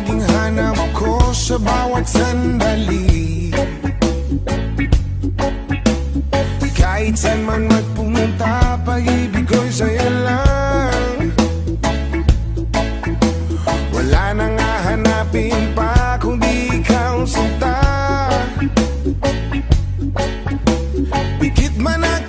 laging hanap ko sa bawat sandali. Kahit saan man magpumunta, pag-ibig ko'y sa'yo lang. Wala nang hahanapin pa kung di ikaw sunta. Pikit man ang